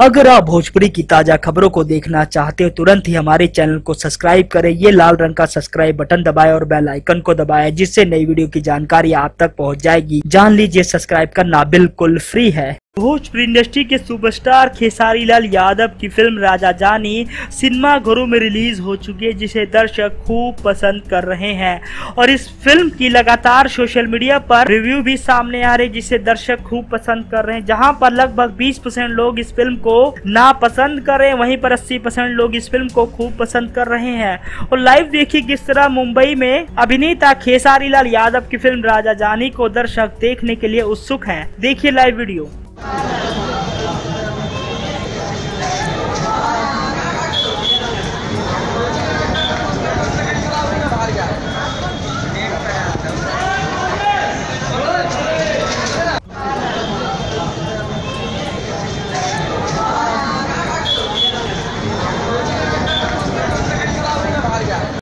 अगर आप भोजपुरी की ताज़ा खबरों को देखना चाहते हो, तुरंत ही हमारे चैनल को सब्सक्राइब करें। ये लाल रंग का सब्सक्राइब बटन दबाएँ और बेल आइकन को दबाएँ, जिससे नई वीडियो की जानकारी आप तक पहुँच जाएगी। जान लीजिए, सब्सक्राइब करना बिल्कुल फ्री है। भोजपुरी इंडस्ट्री के सुपरस्टार खेसारी लाल यादव की फ़िल्म राजा जानी सिनेमा घरों में रिलीज़ हो चुकी है, जिसे दर्शक खूब पसंद कर रहे हैं। और इस फ़िल्म की लगातार सोशल मीडिया पर रिव्यू भी सामने आ रहे जिसे दर्शक खूब पसंद कर रहे हैं। जहाँ पर लगभग 20 परसेंट लोग इस फ़िल्म को ना पसंद कर रहे हैं, वहीं पर 80 परसेंट लोग इस फ़िल्म को खूब पसंद कर रहे हैं। और लाइव देखिए किस तरह मुंबई में अभिनेता खेसारी लाल यादव की फ़िल्म राजा जानी को दर्शक देखने के लिए उत्सुक है। देखिए लाइव वीडियो। Yeah.